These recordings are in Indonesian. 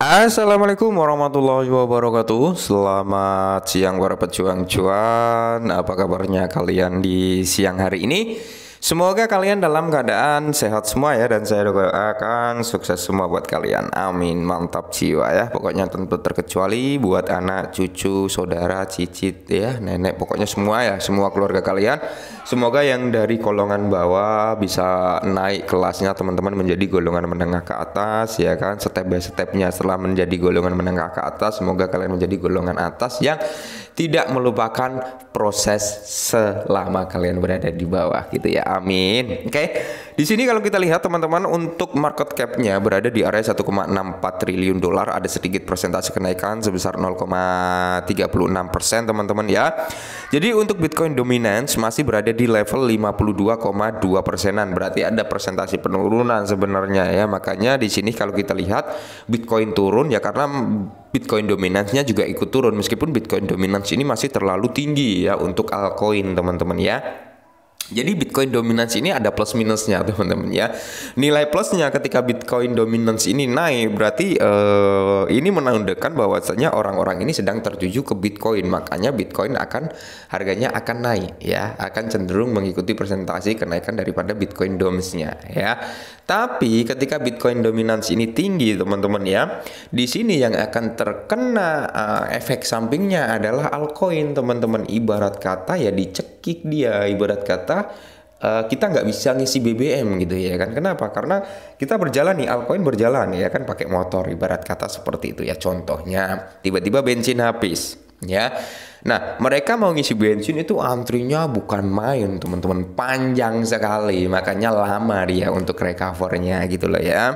Assalamualaikum warahmatullahi wabarakatuh Selamat siang para pejuang cuan Apa kabarnya kalian di siang hari ini? Semoga kalian dalam keadaan sehat semua ya Dan saya doakan sukses semua buat kalian. Amin. Mantap jiwa ya. Pokoknya tentu terkecuali buat anak, cucu, saudara, cicit ya Nenek pokoknya semua ya Semua keluarga kalian. Semoga yang dari golongan bawah bisa naik kelasnya teman-teman menjadi golongan menengah ke atas ya kan. Step by stepnya setelah menjadi golongan menengah ke atas Semoga kalian menjadi golongan atas yang tidak melupakan proses selama kalian berada di bawah gitu ya. Amin. Oke. Okay. Di sini kalau kita lihat teman-teman untuk market cap-nya berada di area 1,64 triliun dolar, ada sedikit persentase kenaikan sebesar 0,36 persen teman-teman ya. Jadi untuk Bitcoin dominance masih berada di level 52,2 persenan, berarti ada persentase penurunan sebenarnya ya. Makanya di sini kalau kita lihat Bitcoin turun ya karena Bitcoin dominance-nya juga ikut turun meskipun Bitcoin dominance ini masih terlalu tinggi ya untuk altcoin teman-teman ya. Jadi Bitcoin dominance ini ada plus minusnya teman-teman ya. Nilai plusnya ketika Bitcoin dominance ini naik berarti uh, ini menandakan bahwasanya orang-orang ini sedang tertuju ke Bitcoin. Makanya Bitcoin akan harganya akan naik ya, akan cenderung mengikuti presentasi kenaikan daripada Bitcoin doms-nya ya. Tapi ketika Bitcoin dominance ini tinggi teman-teman ya, di sini yang akan terkena uh, efek sampingnya adalah altcoin teman-teman. Ibarat kata ya dicekik dia, ibarat kata uh, kita nggak bisa ngisi BBM gitu ya kan? Kenapa? Karena kita berjalan nih altcoin berjalan ya kan? Pakai motor ibarat kata seperti itu ya. Contohnya tiba-tiba bensin habis ya nah mereka mau ngisi bensin itu antrinya bukan main teman-teman panjang sekali makanya lama dia untuk recovernya gitu loh ya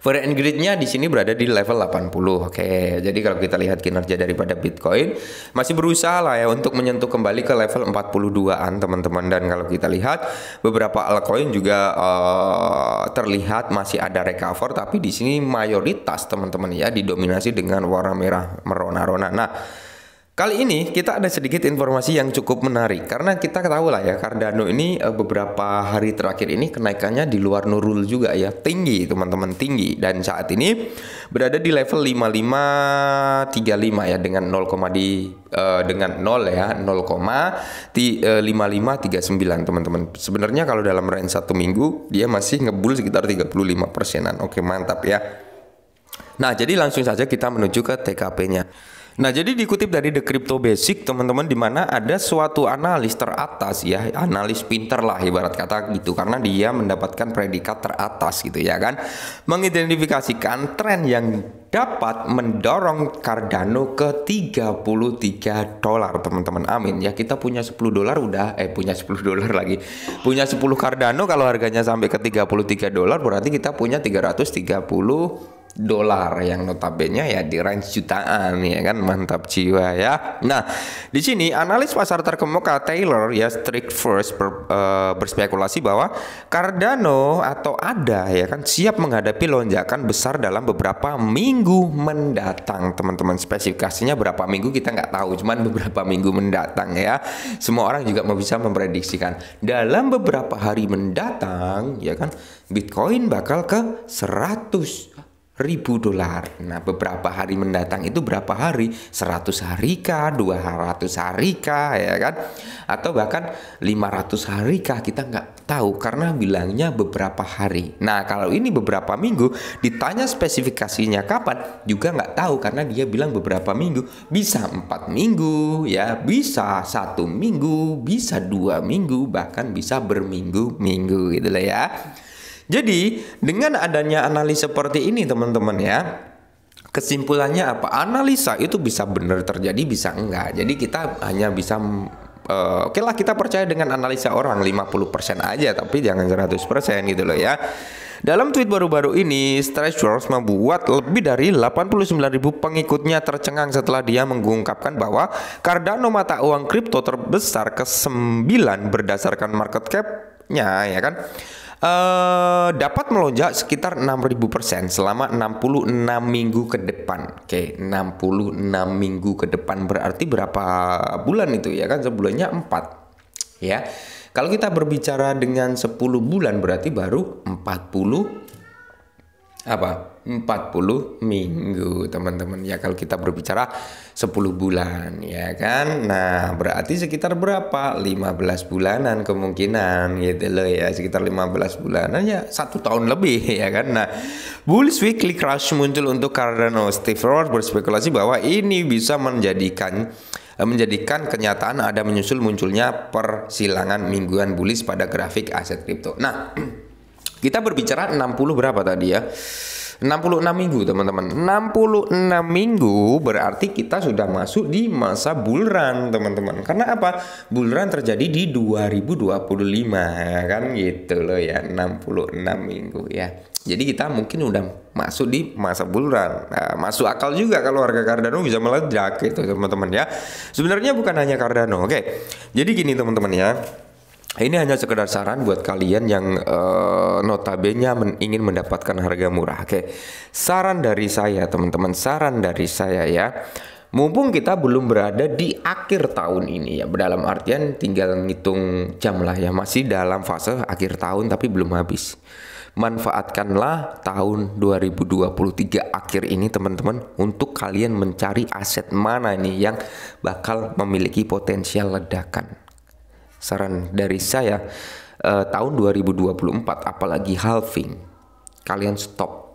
Variant grid-nya di sini berada di level 80. Oke, jadi kalau kita lihat kinerja daripada Bitcoin masih berusaha lah ya untuk menyentuh kembali ke level 42-an teman-teman dan kalau kita lihat beberapa altcoin juga uh, terlihat masih ada recover tapi di sini mayoritas teman-teman ya didominasi dengan warna merah merona-rona. Nah, Kali ini kita ada sedikit informasi yang cukup menarik karena kita tahu lah ya Cardano ini eh, beberapa hari terakhir ini kenaikannya di luar Nurul juga ya tinggi teman-teman tinggi dan saat ini berada di level 5535 ya dengan 0, di uh, dengan 0 ya 0,5539 teman-teman. Sebenarnya kalau dalam range satu minggu dia masih ngebul sekitar 35 persenan. Oke mantap ya. Nah jadi langsung saja kita menuju ke TKP-nya. Nah, jadi dikutip dari The Crypto Basic, teman-teman, di mana ada suatu analis teratas ya, analis pinter lah ibarat kata gitu, karena dia mendapatkan predikat teratas gitu ya kan, mengidentifikasikan tren yang dapat mendorong Cardano ke 33 dolar teman-teman. Amin. Ya kita punya 10 dolar udah eh punya 10 dolar lagi. Punya 10 Cardano kalau harganya sampai ke 33 dolar berarti kita punya 330 dolar yang notabene ya di range jutaan ya kan mantap jiwa ya. Nah, di sini analis pasar terkemuka Taylor ya strict first ber, uh, berspekulasi bahwa Cardano atau ADA ya kan siap menghadapi lonjakan besar dalam beberapa minggu mendatang teman-teman. Spesifikasinya berapa minggu kita nggak tahu, cuman beberapa minggu mendatang ya. Semua orang juga bisa memprediksikan dalam beberapa hari mendatang ya kan Bitcoin bakal ke 100 ribu dolar. Nah, beberapa hari mendatang itu berapa hari? 100 hari kah? 200 hari kah? Ya kan? Atau bahkan 500 hari kah? Kita nggak tahu karena bilangnya beberapa hari. Nah, kalau ini beberapa minggu, ditanya spesifikasinya kapan? Juga nggak tahu karena dia bilang beberapa minggu. Bisa empat minggu, ya bisa satu minggu, bisa dua minggu, bahkan bisa berminggu-minggu gitu lah ya. Jadi dengan adanya analisa seperti ini teman-teman ya, kesimpulannya apa? Analisa itu bisa benar terjadi, bisa enggak. Jadi kita hanya bisa uh, oke okay lah kita percaya dengan analisa orang 50% aja tapi jangan 100% gitu loh ya. Dalam tweet baru-baru ini, Wars membuat lebih dari 89 ribu pengikutnya tercengang setelah dia mengungkapkan bahwa Cardano mata uang kripto terbesar ke-9 berdasarkan market cap-nya ya kan uh, dapat melonjak sekitar 6000 persen selama 66 minggu ke depan. Oke, 66 minggu ke depan berarti berapa bulan itu ya kan? Sebulannya 4. Ya. Kalau kita berbicara dengan 10 bulan berarti baru 40 apa? 40 minggu teman-teman. Ya kalau kita berbicara 10 bulan ya kan? Nah berarti sekitar berapa? 15 bulanan kemungkinan gitu loh ya. Sekitar 15 bulanan ya satu tahun lebih ya kan? Nah Bullish Weekly Crash muncul untuk Cardano. Steve Roth berspekulasi bahwa ini bisa menjadikan eh, menjadikan kenyataan ada menyusul munculnya persilangan mingguan bullish pada grafik aset kripto. Nah, kita berbicara 60 berapa tadi ya? 66 minggu teman-teman. 66 minggu berarti kita sudah masuk di masa bulan teman-teman. Karena apa? Bulan terjadi di 2025 ya kan gitu loh ya 66 minggu ya. Jadi kita mungkin udah masuk di masa bulan nah, masuk akal juga kalau harga Cardano bisa meledak gitu teman-teman ya. Sebenarnya bukan hanya Cardano oke. Jadi gini teman-teman ya ini hanya sekedar saran buat kalian yang uh, notabene men ingin mendapatkan harga murah. Oke, saran dari saya teman-teman, saran dari saya ya. Mumpung kita belum berada di akhir tahun ini ya, dalam artian tinggal ngitung jam lah ya, masih dalam fase akhir tahun tapi belum habis. Manfaatkanlah tahun 2023 akhir ini teman-teman untuk kalian mencari aset mana nih yang bakal memiliki potensial ledakan saran dari saya uh, tahun 2024 apalagi halving kalian stop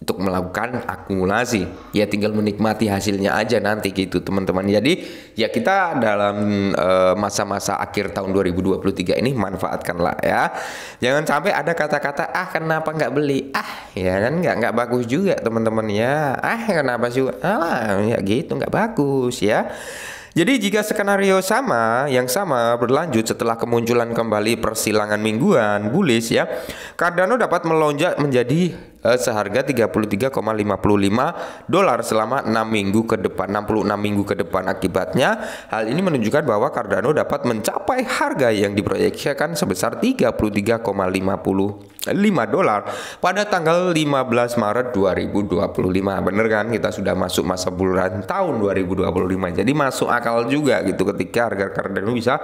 untuk melakukan akumulasi. Ya tinggal menikmati hasilnya aja nanti gitu teman-teman. Jadi ya kita dalam eh, masa-masa uh, akhir tahun 2023 ini manfaatkanlah ya. Jangan sampai ada kata-kata ah kenapa nggak beli? Ah ya kan nggak nggak bagus juga teman-teman ya. Ah kenapa sih? Ah ya gitu nggak bagus ya jadi jika skenario sama yang sama berlanjut setelah kemunculan kembali persilangan mingguan bullish ya, Cardano dapat melonjak menjadi uh, seharga 33,55 dolar selama 6 minggu ke depan 66 minggu ke depan akibatnya. Hal ini menunjukkan bahwa Cardano dapat mencapai harga yang diproyeksikan sebesar 33,55 dolar pada tanggal 15 Maret 2025 bener kan? Kita sudah masuk masa bulan tahun 2025 jadi masuk akal juga gitu ketika harga Cardano bisa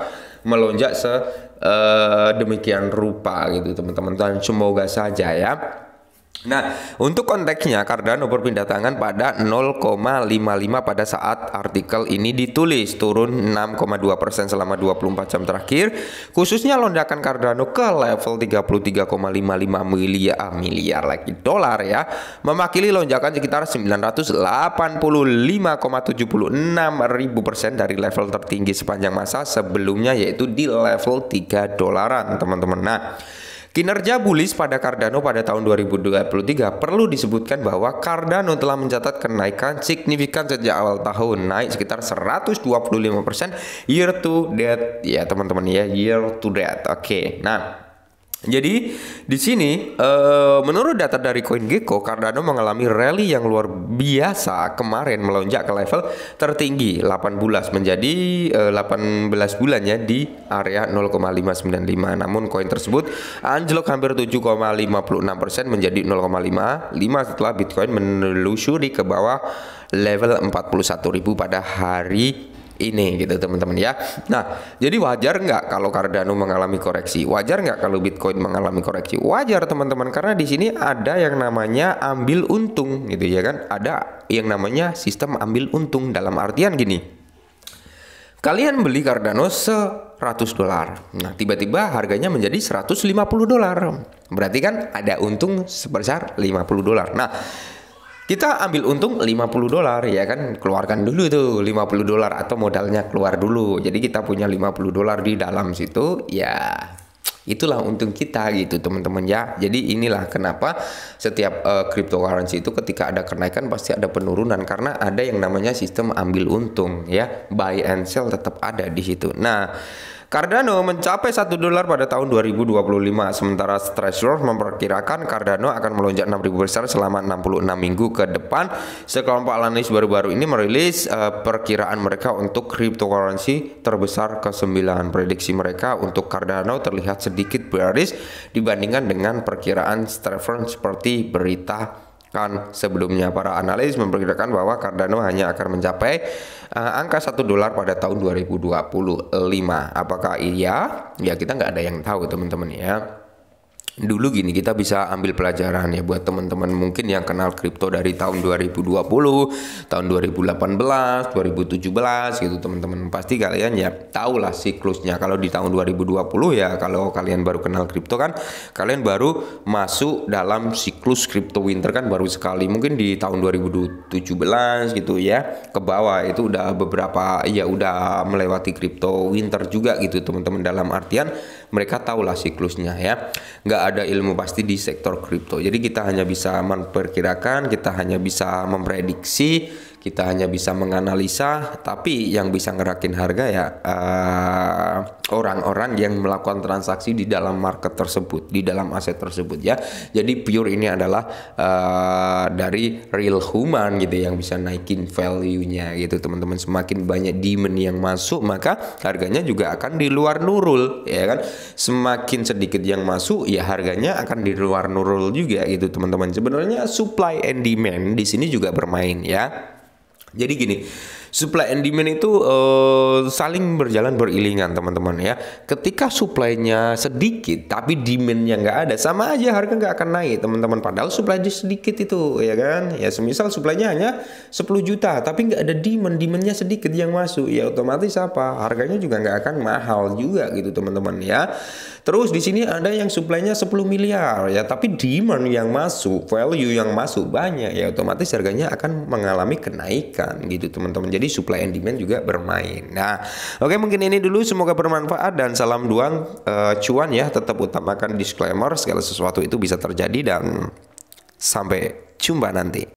melonjak se uh, demikian rupa gitu teman-teman. Semoga saja ya Nah, untuk konteksnya Cardano berpindah tangan pada 0,55 pada saat artikel ini ditulis, turun 6,2% selama 24 jam terakhir. Khususnya lonjakan Cardano ke level 33,55 miliar miliar lagi dolar ya, memakili lonjakan sekitar 985,76 ribu persen dari level tertinggi sepanjang masa sebelumnya yaitu di level 3 dolaran, teman-teman. Nah, Kinerja bullish pada Cardano pada tahun 2023 perlu disebutkan bahwa Cardano telah mencatat kenaikan signifikan sejak awal tahun, naik sekitar 125% year to date ya teman-teman ya, year to date. Oke. Okay. Nah, jadi di sini uh, menurut data dari CoinGecko Cardano mengalami rally yang luar biasa kemarin melonjak ke level tertinggi 8 bulan menjadi uh, 18 bulannya di area 0,595 namun koin tersebut anjlok hampir 7,56% menjadi 0,55 setelah Bitcoin menelusuri ke bawah level 41.000 pada hari ini gitu teman-teman ya. Nah, jadi wajar nggak kalau Cardano mengalami koreksi? Wajar nggak kalau Bitcoin mengalami koreksi? Wajar teman-teman karena di sini ada yang namanya ambil untung gitu ya kan? Ada yang namanya sistem ambil untung dalam artian gini. Kalian beli Cardano 100 dolar. Nah, tiba-tiba harganya menjadi 150 dolar. Berarti kan ada untung sebesar 50 dolar. Nah, kita ambil untung 50 dolar ya kan? Keluarkan dulu tuh 50 dolar atau modalnya keluar dulu. Jadi kita punya 50 dolar di dalam situ ya itulah untung kita gitu teman-teman ya. Jadi inilah kenapa setiap uh, cryptocurrency itu ketika ada kenaikan pasti ada penurunan karena ada yang namanya sistem ambil untung ya. Buy and sell tetap ada di situ. Nah Cardano mencapai 1 dolar pada tahun 2025 sementara Treasurer memperkirakan Cardano akan melonjak 6000 besar selama 66 minggu ke depan. Sekelompok analis baru-baru ini merilis uh, perkiraan mereka untuk cryptocurrency terbesar ke-9. Prediksi mereka untuk Cardano terlihat sedikit bearish dibandingkan dengan perkiraan Treasurer seperti berita kan sebelumnya para analis memperkirakan bahwa Cardano hanya akan mencapai uh, angka 1 dolar pada tahun 2025. Apakah iya? Ya kita nggak ada yang tahu teman-teman ya. Dulu gini kita bisa ambil pelajaran ya buat teman-teman mungkin yang kenal kripto dari tahun 2020, tahun 2018, 2017 gitu teman-teman pasti kalian ya tahu lah siklusnya. Kalau di tahun 2020 ya kalau kalian baru kenal kripto kan kalian baru masuk dalam siklus kripto winter kan baru sekali. Mungkin di tahun 2017 gitu ya ke bawah itu udah beberapa ya udah melewati kripto winter juga gitu teman-teman dalam artian mereka tahu lah siklusnya ya. Nggak ada ilmu pasti di sektor kripto. Jadi kita hanya bisa memperkirakan, kita hanya bisa memprediksi, kita hanya bisa menganalisa, tapi yang bisa ngerakin harga ya eh, orang-orang yang melakukan transaksi di dalam market tersebut, di dalam aset tersebut ya. Jadi pure ini adalah uh, dari real human gitu yang bisa naikin value-nya gitu teman-teman. Semakin banyak demand yang masuk maka harganya juga akan di luar nurul ya kan. Semakin sedikit yang masuk ya harganya akan di luar nurul juga gitu teman-teman. Sebenarnya supply and demand di sini juga bermain ya. Jadi gini, supply and demand itu uh, saling berjalan beriringan teman-teman ya. Ketika supply-nya sedikit tapi demand-nya nggak ada, sama aja harga nggak akan naik teman-teman. Padahal supply sedikit itu ya kan. Ya semisal supply-nya hanya 10 juta tapi nggak ada demand, demand-nya sedikit yang masuk, ya otomatis apa? Harganya juga nggak akan mahal juga gitu teman-teman ya. Terus di sini ada yang supply-nya 10 miliar ya, tapi demand yang masuk, value yang masuk banyak ya otomatis harganya akan mengalami kenaikan gitu teman-teman. Jadi supply and demand juga bermain. Nah, oke okay, mungkin ini dulu semoga bermanfaat dan salam duang uh, cuan ya. Tetap utamakan disclaimer segala sesuatu itu bisa terjadi dan sampai jumpa nanti.